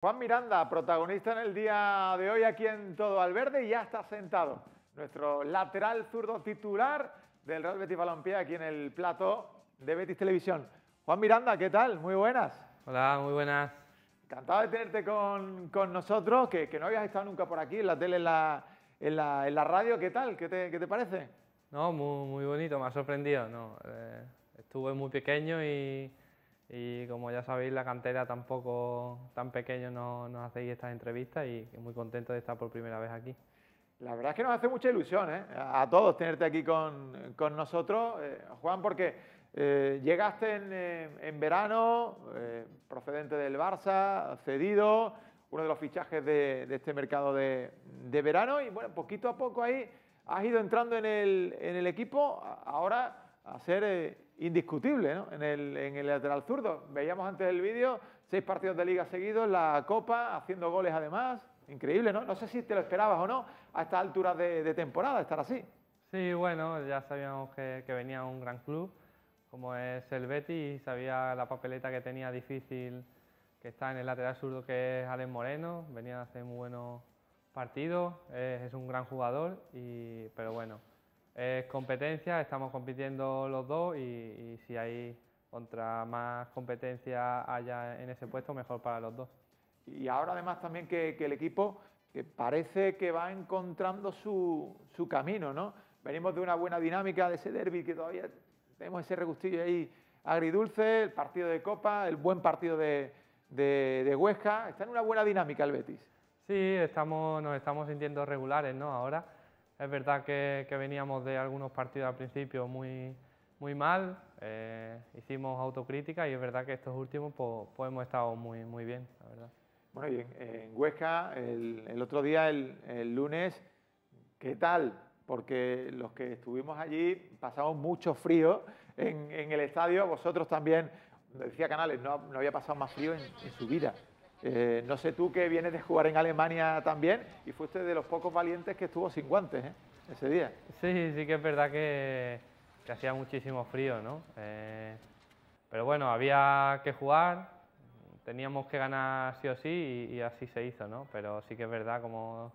Juan Miranda, protagonista en el día de hoy aquí en Todo al Verde, y ya está sentado. Nuestro lateral zurdo titular del Real Betis Balompié aquí en el plato de Betis Televisión. Juan Miranda, ¿qué tal? Muy buenas. Hola, muy buenas. Encantado de tenerte con, nosotros, que, no habías estado nunca por aquí, en la tele, en la, en la, radio. ¿Qué tal? ¿Qué te, qué te parece? No, muy, muy, bonito, me ha sorprendido. No, eh, estuve muy pequeño y, y, como ya sabéis, la cantera tampoco tan pequeño no, nos hacéis estas entrevistas y muy contento de estar por primera vez aquí. La verdad es que nos hace mucha ilusión ¿eh? a todos tenerte aquí con, con nosotros, eh, Juan, porque eh, llegaste en, eh, en verano, eh, procedente del Barça, cedido, uno de los fichajes de, de este mercado de, de, verano y bueno, poquito a poco ahí has ido entrando en el, en el equipo, ahora a ser indiscutible ¿no? en, el, en, el, lateral zurdo. Veíamos antes del vídeo seis partidos de liga seguidos, la Copa, haciendo goles además. Increíble, ¿no? No sé si te lo esperabas o no a estas alturas de, de temporada, estar así. Sí, bueno, ya sabíamos que, que venía un gran club como es el Betis, sabía la papeleta que tenía difícil, que está en el lateral zurdo, que es Alex Moreno, venía a hacer muy buenos partidos, es, un gran jugador, y, pero bueno, es competencia, estamos compitiendo los dos y, si hay contra más competencia haya en ese puesto, mejor para los dos. Y ahora además también que, el equipo que parece que va encontrando su, su camino, ¿no? Venimos de una buena dinámica de ese derby que todavía tenemos ese regustillo ahí agridulce, el partido de Copa, el buen partido de, de, Huesca. Está en una buena dinámica el Betis. Sí, estamos, nos estamos sintiendo regulares ¿no? ahora. Es verdad que, veníamos de algunos partidos al principio muy, muy mal, eh, hicimos autocrítica y es verdad que estos últimos pues, pues, hemos estado muy, muy bien, la verdad. Bueno, y en, Huesca, el, otro día, el, el lunes, ¿qué tal? porque los que estuvimos allí pasamos mucho frío en, el estadio, vosotros también, decía Canales, no, había pasado más frío en, su vida. Eh, no sé tú que vienes de jugar en Alemania también y fuiste de los pocos valientes que estuvo sin guantes ¿eh? ese día. Sí, sí que es verdad que, hacía muchísimo frío, ¿no? Eh, pero bueno, había que jugar, teníamos que ganar sí o sí y, y así se hizo, ¿no? Pero sí que es verdad, como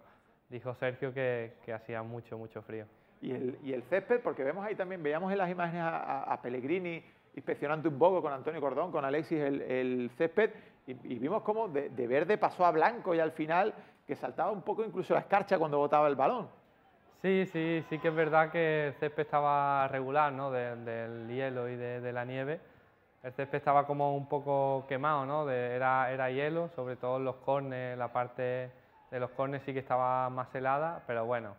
dijo Sergio que, hacía mucho, mucho frío. ¿Y el, y el, césped, porque vemos ahí también, veíamos en las imágenes a, Pellegrini inspeccionando un poco con Antonio Cordón, con Alexis el, césped, y, vimos cómo de, verde pasó a blanco y al final que saltaba un poco incluso la escarcha cuando botaba el balón. Sí, sí, sí que es verdad que el césped estaba regular, ¿no? del hielo y de, la nieve. El césped estaba como un poco quemado, ¿no? era, era hielo, sobre todo los cornes, la parte de los cornes sí que estaba más helada, pero bueno,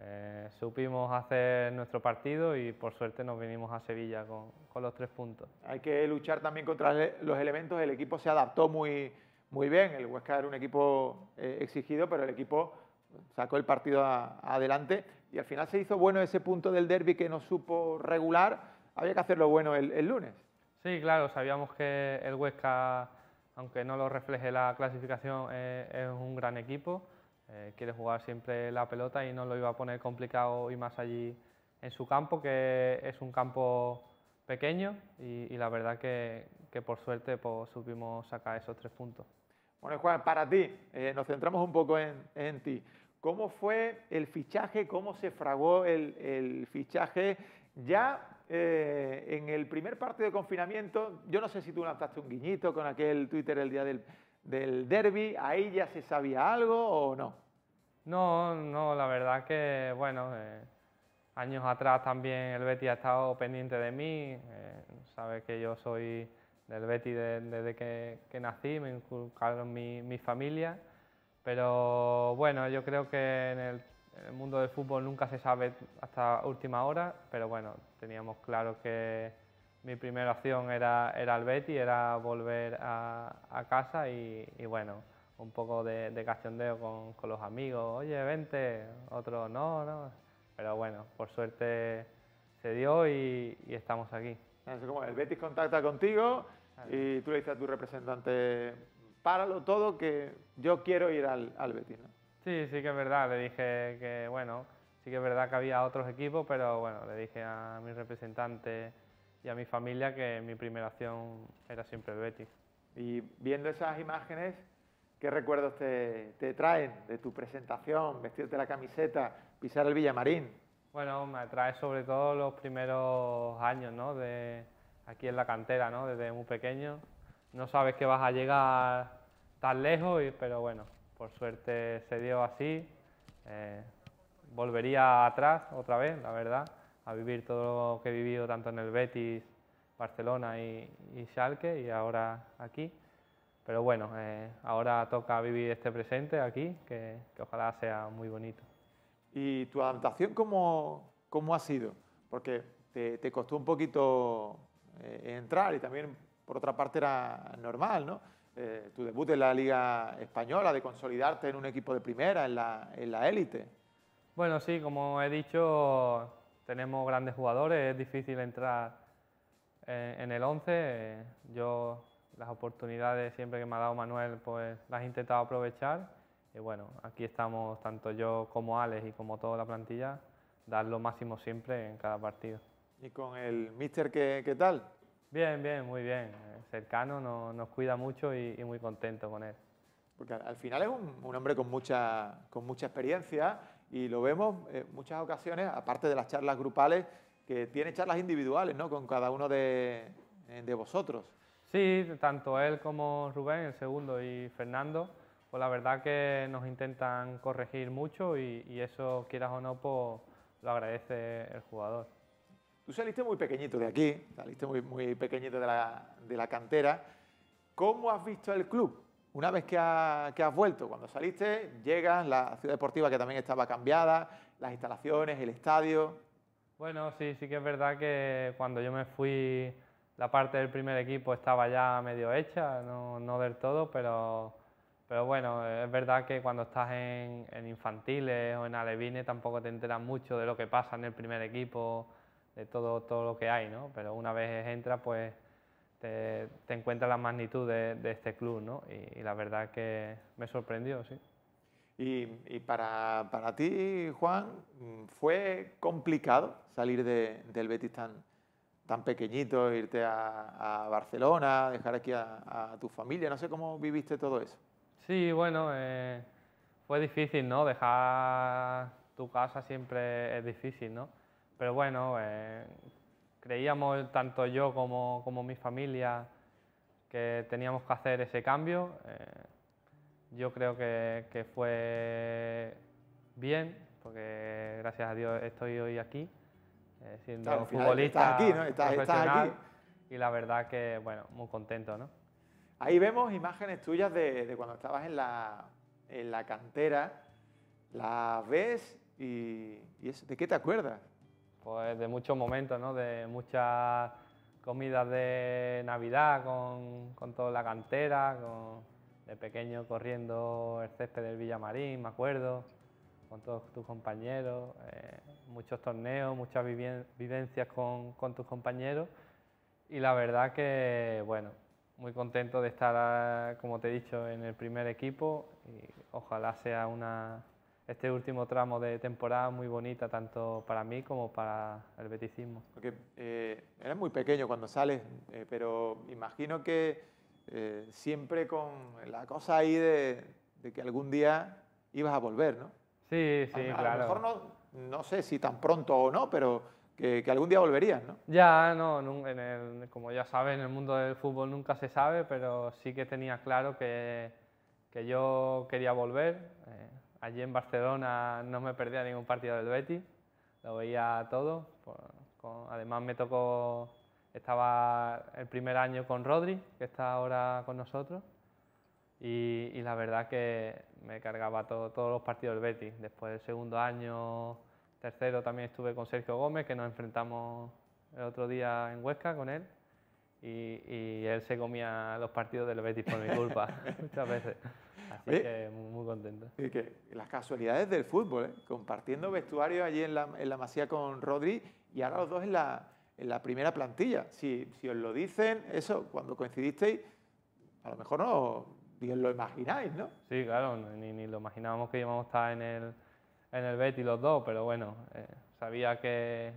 eh, supimos hacer nuestro partido y por suerte nos vinimos a Sevilla con, los tres puntos. Hay que luchar también contra los elementos, el equipo se adaptó muy, muy bien, el Huesca era un equipo eh, exigido, pero el equipo sacó el partido adelante y al final se hizo bueno ese punto del derby que no supo regular, había que hacerlo bueno el lunes. Sí, claro, sabíamos que el Huesca aunque no lo refleje la clasificación, eh, es un gran equipo. Eh, quiere jugar siempre la pelota y no lo iba a poner complicado y más allí en su campo, que es un campo pequeño y, la verdad que, por suerte pues, supimos sacar esos tres puntos. Bueno, Juan, para ti, eh, nos centramos un poco en, ti. ¿Cómo fue el fichaje? ¿Cómo se fragó el, el fichaje? Ya eh, en el primer partido de confinamiento, yo no sé si tú lanzaste un guiñito con aquel Twitter el día del, del derby, ¿ahí ya se sabía algo o no? No, no, la verdad que, bueno, eh, años atrás también el Betty ha estado pendiente de mí, eh, sabe que yo soy del Betty desde que, nací, me inculcaron mi, mi familia, pero bueno, yo creo que en el mundo del fútbol nunca se sabe hasta última hora, pero bueno, teníamos claro que mi primera opción era, era el Betty, era volver a, casa y, bueno, un poco de, de cachondeo con, los amigos, oye, vente, otro no, no, pero bueno, por suerte se dio y, estamos aquí. como el Betis contacta contigo y tú le dices a tu representante, páralo todo que yo quiero ir al, al Betis, ¿no? Sí, sí que es verdad. Le dije que, bueno, sí que es verdad que había otros equipos, pero bueno, le dije a mi representante y a mi familia que mi primera opción era siempre el Betis. Y viendo esas imágenes, ¿Qué recuerdos te, te traen de tu presentación, vestirte la camiseta, pisar el Villamarín? Bueno, me trae sobre todo los primeros años, ¿no? De aquí en la cantera, ¿no? Desde muy pequeño. No sabes que vas a llegar tan lejos, pero bueno, por suerte se dio así. Eh, volvería atrás otra vez, la verdad, a vivir todo lo que he vivido tanto en el Betis, Barcelona y, y Schalke y ahora aquí. Pero bueno, eh, ahora toca vivir este presente aquí, que, que, ojalá sea muy bonito. ¿Y tu adaptación cómo, cómo ha sido? Porque te, te costó un poquito eh, entrar y también, por otra parte, era normal, ¿no? Eh, tu debut en la Liga Española, de consolidarte en un equipo de primera, en la, en la élite. Bueno, sí, como he dicho, tenemos grandes jugadores, es difícil entrar en, en el 11. Yo las oportunidades siempre que me ha dado Manuel, pues las he intentado aprovechar. Y bueno, aquí estamos, tanto yo como Alex y como toda la plantilla, dar lo máximo siempre en cada partido. ¿Y con el míster qué, qué tal? Bien, bien, muy bien. Cercano, no, nos cuida mucho y, y, muy contento con él. Porque al, al final es un, un, hombre con mucha, con mucha experiencia y lo vemos en muchas ocasiones, aparte de las charlas grupales, que tiene charlas individuales ¿no? con cada uno de, de vosotros. Sí, tanto él como Rubén, el segundo, y Fernando, pues la verdad que nos intentan corregir mucho y, y eso, quieras o no, pues lo agradece el jugador. Tú saliste muy pequeñito de aquí, saliste muy, muy pequeñito de la, de la cantera. ¿Cómo has visto el club? Una vez que, ha, que, has vuelto, cuando saliste, llegas, la ciudad deportiva que también estaba cambiada, las instalaciones, el estadio. Bueno, sí, sí que es verdad que cuando yo me fui la parte del primer equipo estaba ya medio hecha, no, no del todo, pero, pero bueno, es verdad que cuando estás en, en, infantiles o en alevines tampoco te enteras mucho de lo que pasa en el primer equipo, de todo, todo lo que hay, ¿no? Pero una vez entras, pues te, te encuentras la magnitud de, de este club, ¿no? Y, y, la verdad que me sorprendió, sí. Y, y para, para, ti, Juan, ¿fue complicado salir de, del Betis tan, tan pequeñito, irte a, a Barcelona, dejar aquí a, a, tu familia. No sé cómo viviste todo eso. Sí, bueno, eh, fue difícil, ¿no? Dejar tu casa siempre es difícil, ¿no? Pero bueno, eh, creíamos tanto yo como, como, mi familia que teníamos que hacer ese cambio. Eh, yo creo que, que fue bien, porque gracias a Dios estoy hoy aquí eh, siendo claro, futbolista estás aquí, ¿no? estás, profesional estás aquí. y la verdad que, bueno, muy contento, ¿no? Ahí vemos imágenes tuyas de, de cuando estabas en la, en la cantera, las ves y, y eso, ¿de qué te acuerdas? Pues de muchos momentos, ¿no? De muchas comidas de Navidad con, con toda la cantera, con, de pequeño corriendo el césped del Villamarín, me acuerdo con todos tus compañeros, eh, muchos torneos, muchas vivencias con, con, tus compañeros y la verdad que, bueno, muy contento de estar, como te he dicho, en el primer equipo y ojalá sea una, este último tramo de temporada muy bonita tanto para mí como para el beticismo. Porque eh, eres muy pequeño cuando sales, eh, pero imagino que eh, siempre con la cosa ahí de, de que algún día ibas a volver, ¿no? Sí, sí, a, a claro. lo mejor no, no sé si tan pronto o no, pero que, que algún día volverías, ¿no? Ya, no, en el, como ya sabes, en el mundo del fútbol nunca se sabe, pero sí que tenía claro que, que yo quería volver. Allí en Barcelona no me perdía ningún partido del Betis, lo veía todo. Además me tocó, estaba el primer año con Rodri, que está ahora con nosotros. Y, y, la verdad que me cargaba todo, todos los partidos del Betis. Después del segundo año, tercero, también estuve con Sergio Gómez, que nos enfrentamos el otro día en Huesca con él. Y, y él se comía los partidos del Betis por mi culpa, muchas veces. Así Oye, que muy, muy contento. Y que las casualidades del fútbol, ¿eh? compartiendo vestuario allí en la, en la Masía con Rodri y ahora los dos en la, en la primera plantilla. Si, si os lo dicen, eso, cuando coincidisteis, a lo mejor no, ni os lo imagináis, ¿no? Sí, claro, ni, ni lo imaginábamos que íbamos a estar en el, en el Betis los dos, pero bueno, eh, sabía que,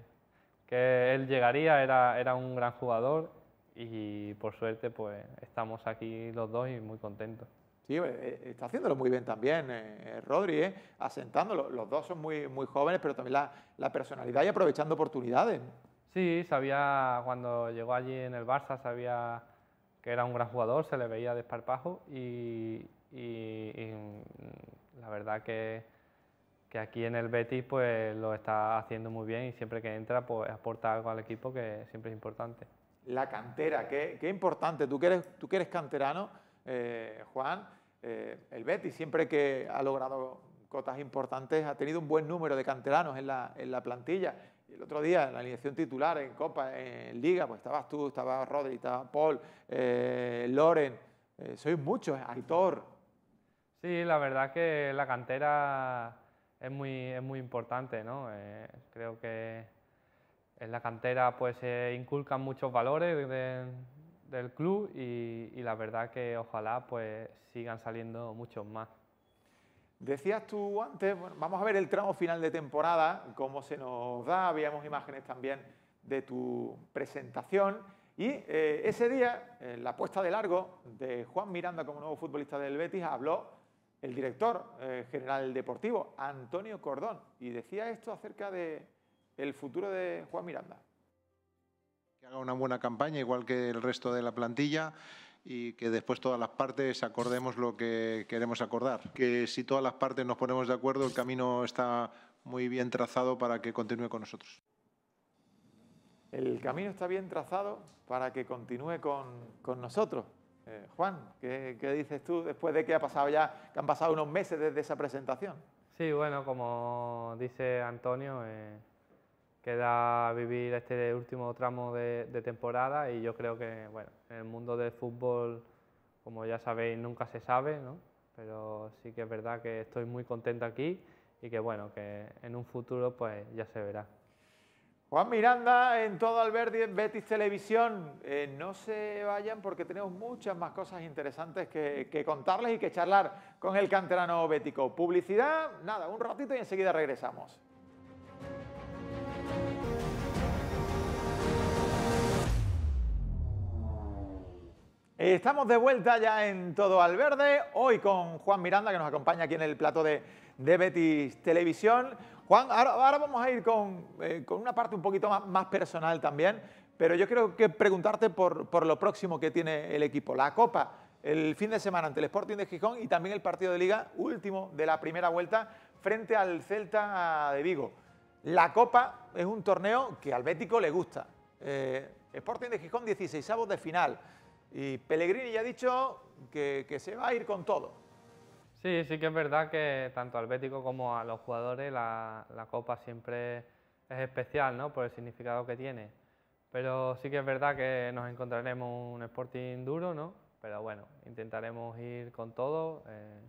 que él llegaría, era, era un gran jugador y por suerte pues estamos aquí los dos y muy contentos. Sí, eh, está haciéndolo muy bien también, eh, Rodri, ¿eh? asentándolo. Los dos son muy, muy jóvenes, pero también la, la personalidad y aprovechando oportunidades. Sí, sabía, cuando llegó allí en el Barça, sabía que era un gran jugador, se le veía de esparpajo y, la verdad que, que, aquí en el Betis pues lo está haciendo muy bien y siempre que entra pues aporta algo al equipo que siempre es importante. La cantera, qué, qué importante. Tú que eres, tú que eres canterano, eh, Juan, eh, el Betis siempre que ha logrado cotas importantes ha tenido un buen número de canteranos en la, en la plantilla el otro día, en la alineación titular, en Copa, en Liga, pues estabas tú, estaba Rodri, estaba Paul, eh, Loren, eh, sois muchos, Aitor. Sí, la verdad que la cantera es muy, es muy importante, ¿no? Creo que en la cantera pues se inculcan muchos valores del club y, la verdad que ojalá pues sigan saliendo muchos más. Decías tú antes, vamos a ver el tramo final de temporada, cómo se nos da, habíamos imágenes también de tu presentación. Y eh, ese día, la puesta de largo de Juan Miranda como nuevo futbolista del Betis, habló el director eh, general deportivo, Antonio Cordón, y decía esto acerca del el futuro de Juan Miranda. Que haga una buena campaña, igual que el resto de la plantilla y que después todas las partes acordemos lo que queremos acordar. Que si todas las partes nos ponemos de acuerdo, el camino está muy bien trazado para que continúe con nosotros. El camino está bien trazado para que continúe con, con nosotros. Eh, Juan, ¿qué, ¿qué, dices tú después de que ha pasado ya, que han pasado unos meses desde esa presentación? Sí, bueno, como dice Antonio, eh, queda vivir este último tramo de, temporada y yo creo que, bueno, en el mundo del fútbol, como ya sabéis, nunca se sabe, ¿no? Pero sí que es verdad que estoy muy contento aquí y que, bueno, que en un futuro pues ya se verá. Juan Miranda en todo Alberti en Betis Televisión. Eh, no se vayan porque tenemos muchas más cosas interesantes que, que, contarles y que charlar con el canterano bético. Publicidad, nada, un ratito y enseguida regresamos. Estamos de vuelta ya en Todo al Verde, hoy con Juan Miranda, que nos acompaña aquí en el plato de, de Betis Televisión. Juan, ahora, vamos a ir con, eh, con, una parte un poquito más, personal también, pero yo creo que preguntarte por, por, lo próximo que tiene el equipo, la Copa, el fin de semana ante el Sporting de Gijón y también el partido de Liga último de la primera vuelta frente al Celta de Vigo. La Copa es un torneo que al Bético le gusta. Eh, Sporting de Gijón 16 de final. Y Pellegrini ya ha dicho que, que, se va a ir con todo. Sí, sí que es verdad que tanto al Bético como a los jugadores la, la, Copa siempre es especial ¿no? por el significado que tiene. Pero sí que es verdad que nos encontraremos un Sporting duro, ¿no? pero bueno, intentaremos ir con todo, eh,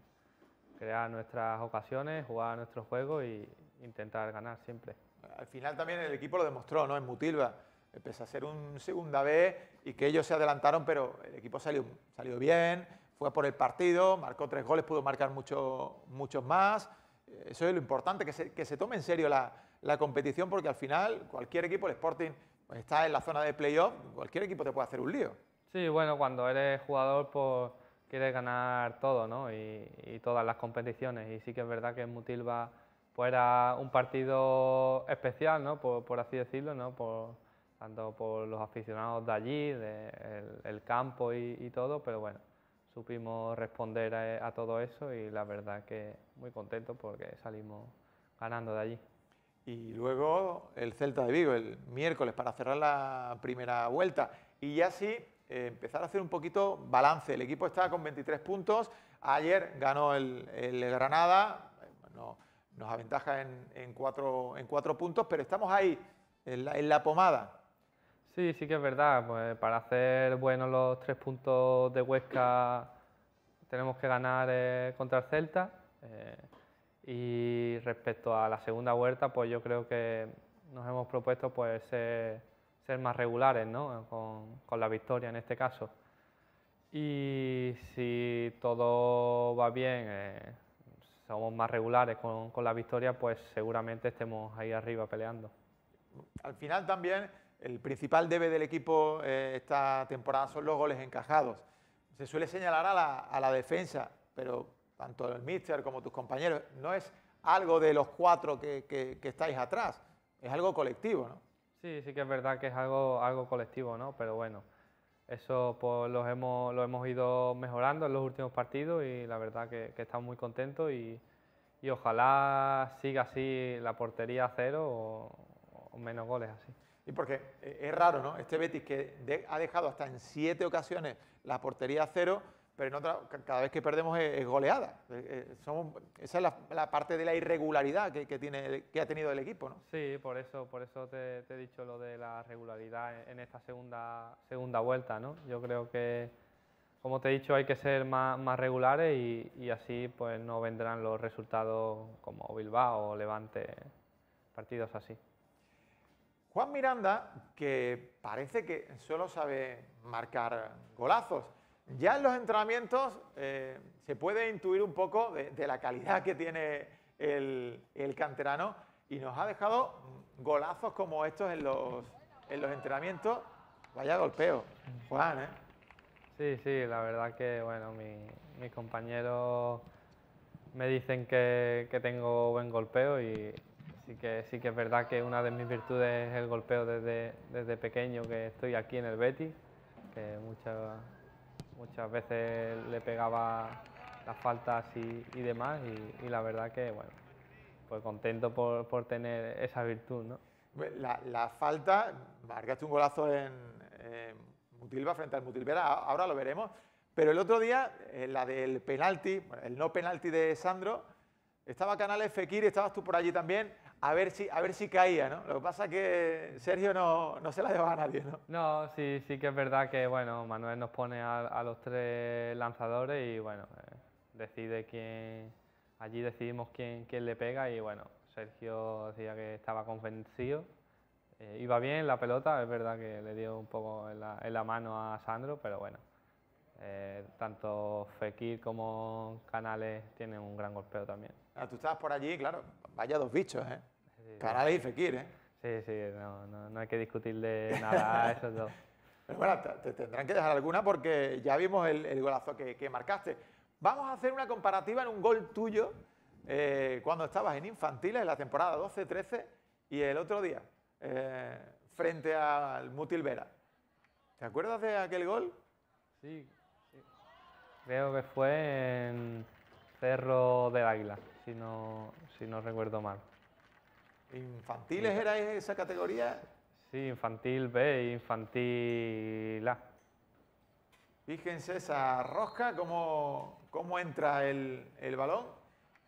crear nuestras ocasiones, jugar nuestro juego e intentar ganar siempre. Al final también el equipo lo demostró ¿no? en Mutilva pese a ser un segunda B y que ellos se adelantaron, pero el equipo salió, salió bien, fue por el partido, marcó tres goles, pudo marcar mucho, muchos más. Eso es lo importante, que se, que se tome en serio la, la, competición, porque al final cualquier equipo, el Sporting, pues está en la zona de playoff, cualquier equipo te puede hacer un lío. Sí, bueno, cuando eres jugador, pues quieres ganar todo, ¿no? Y, y todas las competiciones. Y sí que es verdad que Mutilva pues era un partido especial, ¿no? Por, por así decirlo, ¿no? Por, tanto por los aficionados de allí, del el campo y, todo, pero bueno, supimos responder a, todo eso y la verdad que muy contento porque salimos ganando de allí. Y luego el Celta de Vigo, el miércoles, para cerrar la primera vuelta. Y ya sí, eh, empezar a hacer un poquito balance. El equipo está con 23 puntos. Ayer ganó el, el Granada, no, nos aventaja en, en, cuatro, en cuatro puntos, pero estamos ahí, en la, en la pomada. Sí, sí que es verdad. Pues para hacer buenos los tres puntos de Huesca tenemos que ganar eh, contra el Celta. Eh, y respecto a la segunda vuelta, pues yo creo que nos hemos propuesto pues ser, ser más regulares ¿no? con, con, la victoria en este caso. Y si todo va bien, eh, somos más regulares con, con la victoria, pues seguramente estemos ahí arriba peleando. Al final también el principal debe del equipo eh, esta temporada son los goles encajados. Se suele señalar a la, a la, defensa. pero tanto el míster como tus compañeros, no es algo de los cuatro que, que, estáis atrás, es algo colectivo, ¿no? Sí, sí que es verdad que es algo, algo colectivo, ¿no? Pero bueno, eso pues lo hemos, hemos ido mejorando en los últimos partidos y la verdad que, que estamos muy contentos y, y, ojalá siga así la portería a cero o, menos goles así. Y porque eh, es raro, ¿no? Este Betis que ha dejado hasta en siete ocasiones la portería a cero pero cada vez que perdemos es, goleada. Eh, eh, esa es la, parte de la irregularidad que, tiene, que ha tenido el equipo, ¿no? Sí, por eso, por eso te, he dicho lo de la regularidad en, esta segunda, segunda vuelta, ¿no? Yo creo que, como te he dicho, hay que ser más, más regulares y, y, así pues no vendrán los resultados como Bilbao o Levante, partidos así. Juan Miranda, que parece que solo sabe marcar golazos, ya en los entrenamientos eh, se puede intuir un poco de, la calidad que tiene el, canterano y nos ha dejado golazos como estos en los, en los entrenamientos. Vaya golpeo, Juan, ¿eh? Sí, sí, la verdad que, bueno, mis compañeros me dicen que, tengo buen golpeo y sí que, sí que es verdad que una de mis virtudes es el golpeo desde, desde pequeño que estoy aquí en el Betis, que muchas muchas veces le pegaba las faltas y, y demás y, la verdad que, bueno, pues contento por, por tener esa virtud, ¿no? La, la, falta, marcaste un golazo en, Mutilva frente al Mutilvera, ahora lo veremos, pero el otro día, eh, la del penalti, el no penalti de Sandro, estaba Canales Fekir, estabas tú por allí también, a ver si, a ver si caía, ¿no? Lo que pasa es que Sergio no, no se la lleva a nadie, ¿no? No, sí, sí que es verdad que, bueno, Manuel nos pone a, los tres lanzadores y, bueno, eh, decide quién, allí decidimos quién, quién le pega y, bueno, Sergio decía que estaba convencido, eh, iba bien la pelota, es verdad que le dio un poco en la, en la mano a Sandro, pero bueno, eh, tanto Fekir como Canales tienen un gran golpeo también. Ah, tú estabas por allí, claro, vaya dos bichos, ¿eh? Canales y Fekir, ¿eh? Sí, sí, no, no, hay que discutir de nada esos dos. Pero bueno, te, tendrán que dejar alguna porque ya vimos el, golazo que, marcaste. Vamos a hacer una comparativa en un gol tuyo eh, cuando estabas en infantiles en la temporada 12-13 y el otro día eh, frente al Mutilvera. ¿Te acuerdas de aquel gol? Sí, sí, creo que fue en Cerro del Águila, si no, si no recuerdo mal. ¿Infantiles era esa categoría? Sí, infantil B, infantil A. Fíjense esa rosca, cómo, cómo entra el, balón.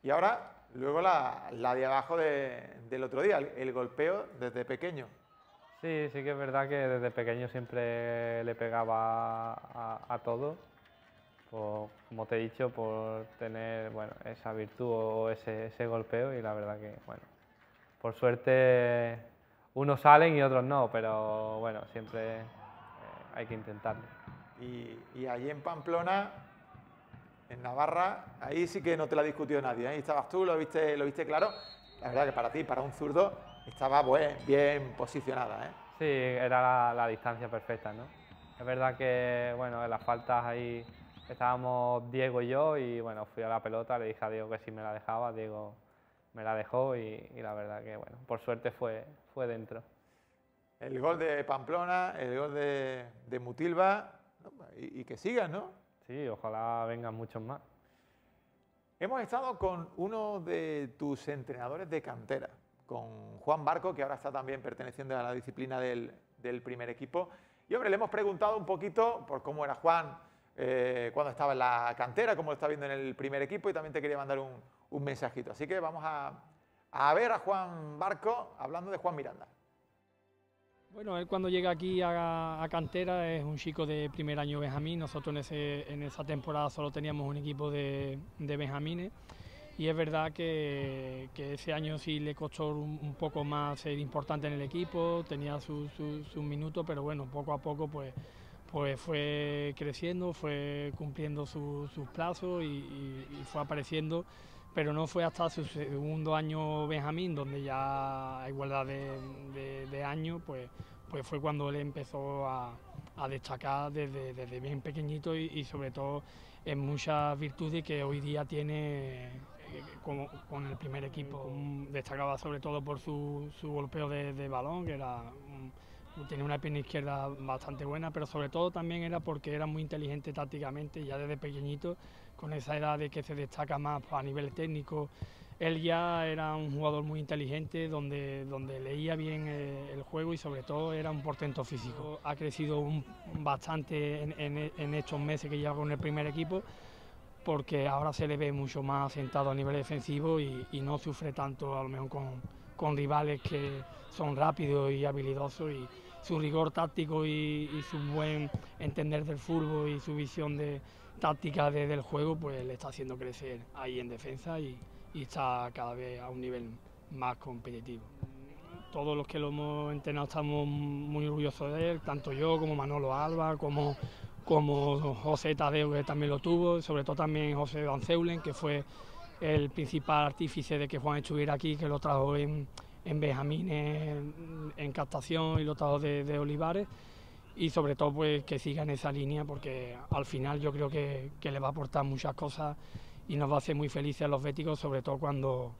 Y ahora, luego la, de abajo del otro día, el, golpeo desde pequeño. Sí, sí que es verdad que desde pequeño siempre le pegaba a, todo. como te he dicho, por tener bueno, esa virtud o ese, ese golpeo y la verdad que, bueno, por suerte unos salen y otros no, pero bueno, siempre eh, hay que intentarlo. Y, allí en Pamplona, en Navarra, ahí sí que no te la discutió nadie, ahí estabas tú, lo viste, lo viste claro. La verdad que para ti, para un zurdo, estaba bien posicionada. ¿eh? Sí, era la, distancia perfecta, ¿no? Es verdad que, bueno, en las faltas ahí estábamos Diego y yo y, bueno, fui a la pelota, le dije a Diego que si me la dejaba, Diego me la dejó y, la verdad que, bueno, por suerte fue, fue dentro. El gol de Pamplona, el gol de, Mutilva y, que sigas, ¿no? Sí, ojalá vengan muchos más. Hemos estado con uno de tus entrenadores de cantera, con Juan Barco, que ahora está también perteneciendo a la disciplina del, primer equipo. Y hombre, le hemos preguntado un poquito por cómo era Juan eh, cuando estaba en la cantera, cómo lo está viendo en el primer equipo y también te quería mandar un, un mensajito. Así que vamos a, a ver a Juan Barco hablando de Juan Miranda. Bueno, él cuando llega aquí a, Cantera es un chico de primer año Benjamín. Nosotros en, ese, en esa temporada solo teníamos un equipo de, de Benjamines. Y es verdad que, que, ese año sí le costó un, poco más ser importante en el equipo, tenía sus su, minutos, pero bueno, poco a poco pues, pues fue creciendo, fue cumpliendo sus plazos y fue apareciendo pero no fue hasta su segundo año Benjamín, donde ya a igualdad de, de, años, pues, pues fue cuando él empezó a, destacar desde, bien pequeñito y, sobre todo en muchas virtudes que hoy día tiene con, con, el primer equipo. Destacaba sobre todo por su, su golpeo de, de, balón, que era tenía una pierna izquierda bastante buena, pero sobre todo también era porque era muy inteligente tácticamente, ya desde pequeñito, con esa edad de que se destaca más a nivel técnico. Él ya era un jugador muy inteligente, donde, donde leía bien eh, el juego y sobre todo era un portento físico. Ha crecido un, bastante en, estos meses que lleva con el primer equipo porque ahora se le ve mucho más asentado a nivel defensivo y, y no sufre tanto a lo mejor con, con, rivales que son rápidos y habilidosos y su rigor táctico y, y, su buen entender del fútbol y su visión de táctica de, del juego pues le está haciendo crecer ahí en defensa y, está cada vez a un nivel más competitivo. Todos los que lo hemos entrenado estamos muy orgullosos de él, tanto yo como Manolo Alba, como como José Tadeo, que también lo tuvo, sobre todo también José Van Zeulen, que fue el principal artífice de que Juan estuviera aquí, que lo trajo en, en Benjamín, en, captación y lo trajo de, Olivares. Y sobre todo pues que siga en esa línea, porque al final yo creo que, que, le va a aportar muchas cosas y nos va a hacer muy felices a los béticos, sobre todo cuando,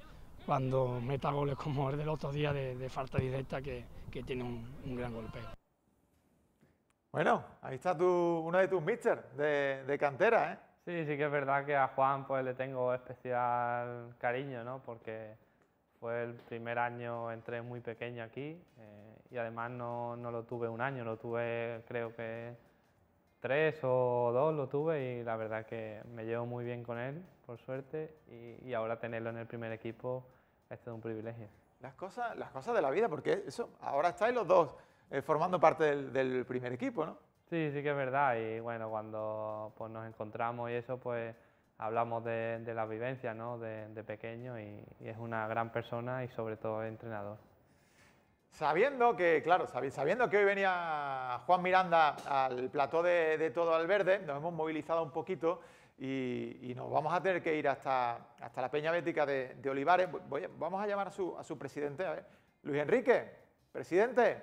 cuando meta goles como el del otro día de, de falta directa, que, que tiene un, un gran golpeo. Bueno, ahí está tu, uno de tus misters de, de, cantera, ¿eh? Sí, sí que es verdad que a Juan pues le tengo especial cariño, ¿no? Porque fue el primer año, entré muy pequeño aquí eh, y además no, no, lo tuve un año, lo tuve creo que tres o dos lo tuve y la verdad que me llevo muy bien con él, por suerte, y, y ahora tenerlo en el primer equipo es todo un privilegio. Las cosas, las cosas de la vida, porque eso, ahora estáis los dos eh, formando parte del, del, primer equipo, ¿no? Sí, sí que es verdad. Y bueno, cuando pues, nos encontramos y eso, pues hablamos de, de la vivencia, ¿no? De, de pequeño y, es una gran persona y sobre todo entrenador. Sabiendo que, claro, sabiendo que hoy venía Juan Miranda al plató de, de Todo al Verde, nos hemos movilizado un poquito y, nos vamos a tener que ir hasta, hasta la Peña Bética de, Olivares. Vamos a llamar a su, a su presidente, a ver. Luis Enrique, presidente.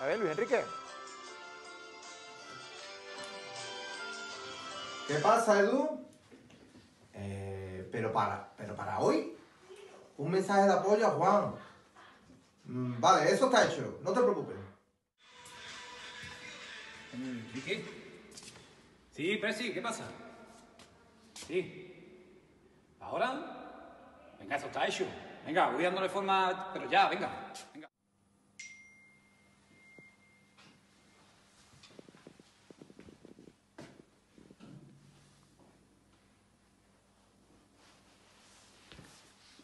A ver, Luis Enrique. ¿Qué pasa, Edu? Eh, pero, para, pero para hoy, un mensaje de apoyo a Juan. Mm, vale, eso está hecho, no te preocupes. ¿Y qué? Sí, Presi, ¿qué pasa? Sí. ¿Ahora? Venga, eso está hecho. Venga, voy dándole forma, pero ya, venga. venga.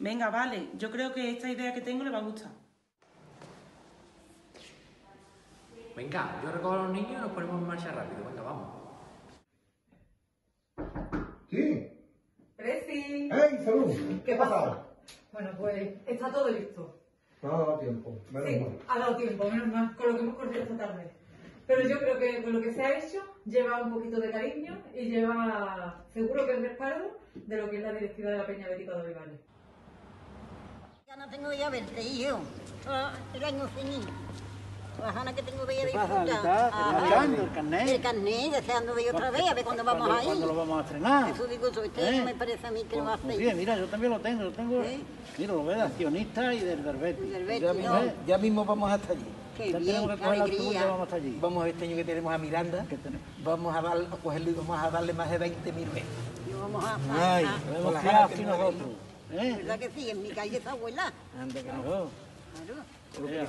Venga, vale, yo creo que esta idea que tengo le va a gustar. Venga, yo recojo a los niños y nos ponemos en marcha rápido. Venga, vamos. ¿Quién? ¡Preci! ¡Hey, salud! ¿Qué pasa? Bueno, pues está todo listo. No ha dado tiempo. Menos sí, mal. ha dado tiempo, menos mal, con lo que hemos corrido esta tarde. Pero yo creo que con lo que se ha hecho lleva un poquito de cariño y lleva seguro que el respaldo de lo que es la directiva de la Peña Bética de Olivares. No tengo ya verte, hijo. Ah, el año sin La gana que tengo de ir a pasa, disfrutar. ¿Deseando el carnet? El carnet, deseando de ir otra vez, a ver cuándo vamos a ir. ¿Cuándo lo vamos a estrenar? Eso digo, sobre todo ¿Eh? me parece a mí que lo Pues, hace. bien, mira, yo también lo tengo, lo tengo. ¿Sí? Mira, lo ves, de accionista y del. Y Betis, Ya ¿no? mismo, ya mismo vamos hasta allí. Qué Ya bien, tenemos que coger y alegría. vamos hasta allí. Vamos a ver este año que tenemos a Miranda. ¿Qué tenemos? Vamos a, dar, a cogerlo y vamos a darle más de 20 mil veces. Y vamos a... Ay, a- nosotros. ¿Eh? ¿Verdad que sí? En mi calle esa abuela. Anda, que. Claro. Que Mira.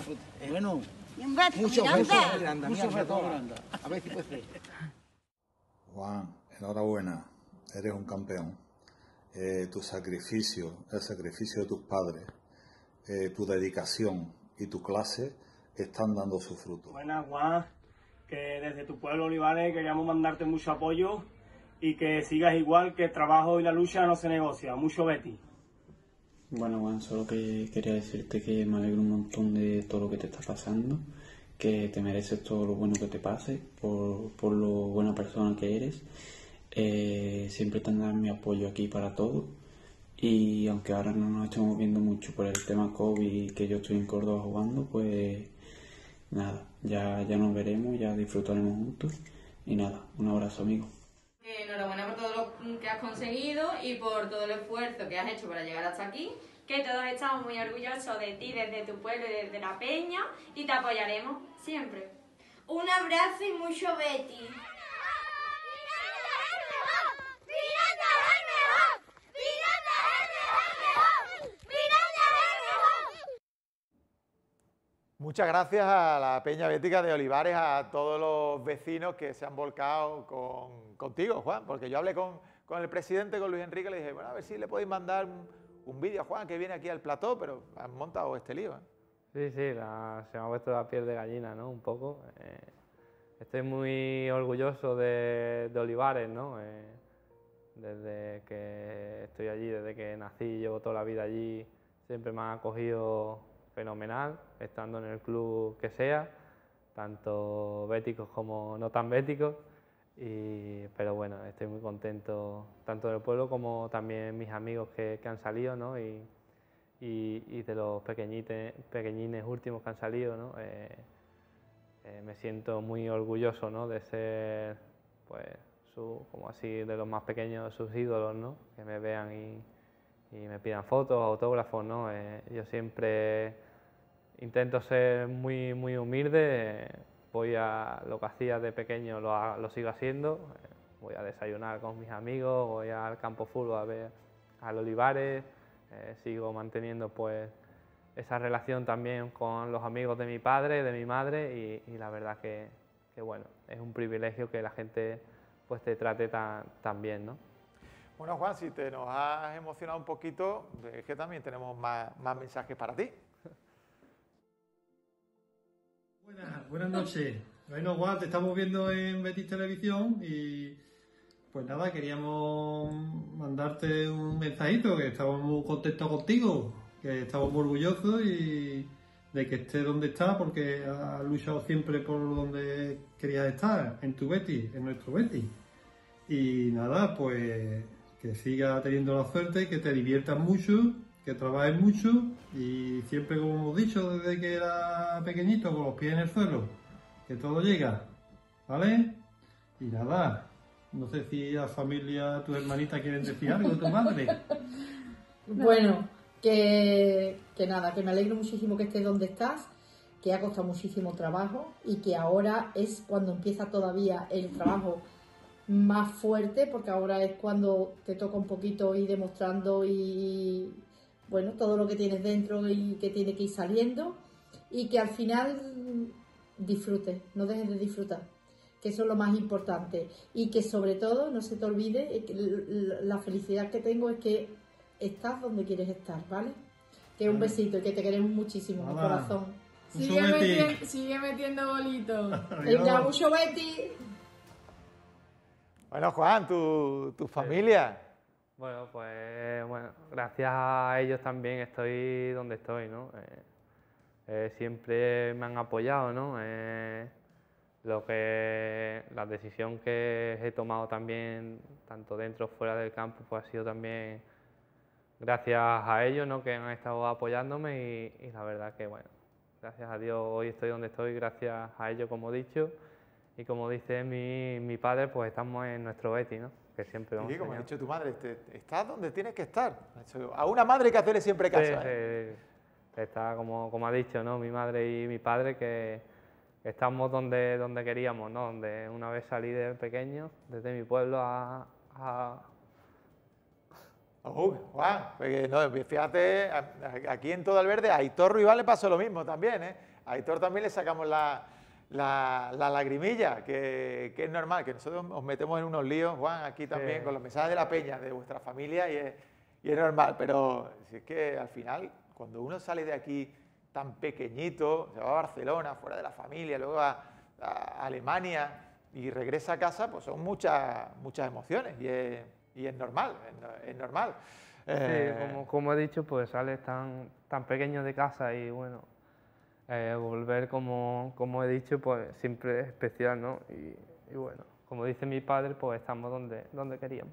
Bueno, Y un beso, Muchos Miranda. besos, Miranda. mucho beso. Miranda. A ver si puede ser. Juan, enhorabuena, eres un campeón. Eh, tu sacrificio, el sacrificio de tus padres, eh, tu dedicación y tu clase están dando su fruto. Buenas, Juan. Que desde tu pueblo, Olivares, queríamos mandarte mucho apoyo y que sigas igual, que el trabajo y la lucha no se negocia. Mucho Betty. Bueno, Juan, solo que quería decirte que me alegro un montón de todo lo que te está pasando, que te mereces todo lo bueno que te pase, por, por lo buena persona que eres. Eh, siempre tendrás mi apoyo aquí para todo. Y aunque ahora no nos estemos viendo mucho por el tema COVID y que yo estoy en Córdoba jugando, pues nada, ya, ya nos veremos, ya disfrutaremos juntos. Y nada, un abrazo amigo. Enhorabuena por todo lo que has conseguido y por todo el esfuerzo que has hecho para llegar hasta aquí. Que todos estamos muy orgullosos de ti desde tu pueblo y desde la peña y te apoyaremos siempre. Un abrazo y mucho Betty. Muchas gracias a la Peña Bética de Olivares, a todos los vecinos que se han volcado con, contigo, Juan, porque yo hablé con, el presidente, con Luis Enrique, le dije, bueno, a ver si le podéis mandar un, un vídeo a Juan que viene aquí al plató, pero han montado este lío. ¿eh? Sí, sí, se me ha puesto la piel de gallina, ¿no? Un poco. Eh, estoy muy orgulloso de, de Olivares, ¿no? Eh, desde que estoy allí, desde que nací, llevo toda la vida allí, siempre me han acogido fenomenal, estando en el club que sea, tanto béticos como no tan béticos. Y, pero bueno, estoy muy contento tanto del pueblo como también mis amigos que, que han salido ¿no? y, y, y, de los pequeñines últimos que han salido. ¿no? Eh, eh, me siento muy orgulloso ¿no? de ser, pues, su, como así, de los más pequeños, sus ídolos, ¿no? que me vean y, y me pidan fotos, autógrafos. ¿no? Eh, yo siempre intento ser muy, muy humilde, voy a lo que hacía de pequeño lo, lo sigo haciendo, voy a desayunar con mis amigos, voy al campo fútbol a ver al Olivares, eh, sigo manteniendo pues esa relación también con los amigos de mi padre, de mi madre y, y la verdad que, que, bueno, es un privilegio que la gente pues te trate tan, tan bien, ¿no? Bueno, Juan, si te nos has emocionado un poquito, es que también tenemos más, más mensajes para ti. Buenas, buenas noches. Bueno, Juan, te estamos viendo en Betis Televisión y pues nada, queríamos mandarte un mensajito, que estamos muy contentos contigo, que estamos muy orgullosos y de que estés donde estás, porque has luchado siempre por donde querías estar, en tu Betis, en nuestro Betis. Y nada, pues que sigas teniendo la suerte, que te diviertas mucho que trabajes mucho y siempre, como hemos dicho desde que era pequeñito, con los pies en el suelo, que todo llega, ¿vale? Y nada, no sé si la familia, tu hermanita quieren decir algo, tu madre. Bueno, que, que nada, que me alegro muchísimo que estés donde estás, que ha costado muchísimo trabajo y que ahora es cuando empieza todavía el trabajo más fuerte, porque ahora es cuando te toca un poquito ir demostrando y, bueno, todo lo que tienes dentro y que tiene que ir saliendo y que al final disfrutes, no dejes de disfrutar, que eso es lo más importante y que sobre todo no se te olvide la felicidad que tengo es que estás donde quieres estar, ¿vale? Que un besito y que te queremos muchísimo, mi corazón. Sigue, metiendo, sigue metiendo bolitos. Venga, mucho Betty. Bueno, Juan, tu, tu familia. Bueno, pues bueno, gracias a ellos también estoy donde estoy, ¿no? Eh, eh, siempre me han apoyado, ¿no? Eh, lo que la decisión que he tomado también, tanto dentro como fuera del campo, pues ha sido también gracias a ellos, ¿no? Que han estado apoyándome y, y la verdad que bueno, gracias a Dios hoy estoy donde estoy, gracias a ellos como he dicho y como dice mi, mi padre, pues estamos en nuestro Betty, ¿no? Que siempre y como ha dicho tu madre, estás donde tienes que estar. A una madre que hacerle siempre caso. Sí, ¿eh? sí. Está como, como ha dicho ¿no? mi madre y mi padre que estamos donde, donde queríamos, ¿no? donde una vez salí de pequeño, desde mi pueblo a... a... Uh, Juan, no, fíjate, aquí en todo el verde, a Aitor Rival le pasó lo mismo también, ¿eh? A Aitor también le sacamos la, la, la lagrimilla, que, que, es normal, que nosotros os metemos en unos líos, Juan, aquí también, sí. con los mensajes de la peña, de vuestra familia, y es, y es normal, pero si es que al final, cuando uno sale de aquí tan pequeñito, se va a Barcelona, fuera de la familia, luego a, a Alemania y regresa a casa, pues son muchas, muchas emociones, y es, y es normal, es, es normal. Sí, eh, como, como, he dicho, pues sales tan, tan pequeño de casa y bueno, eh, volver, como, como, he dicho, pues siempre es especial, ¿no? Y, y, bueno, como dice mi padre, pues estamos donde, donde queríamos.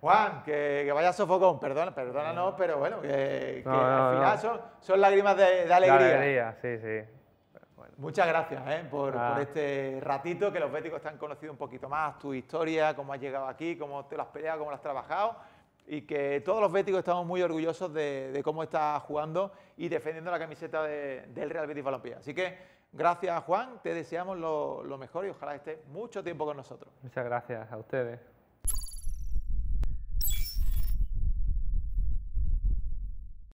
Juan, que, que vaya sofocón, perdona, perdónanos, no, pero bueno, que, que no, no, al final son, son, lágrimas de, de alegría. De alegría, sí, sí. Bueno, Muchas gracias ¿eh? por, Ah. por este ratito, que los béticos te han conocido un poquito más, tu historia, cómo has llegado aquí, cómo te lo has peleado, cómo lo has trabajado y que todos los béticos estamos muy orgullosos de, cómo estás jugando y defendiendo la camiseta de- del Real Betis Balompié. Así que gracias Juan, te deseamos lo, lo mejor y ojalá estés mucho tiempo con nosotros. Muchas gracias a ustedes.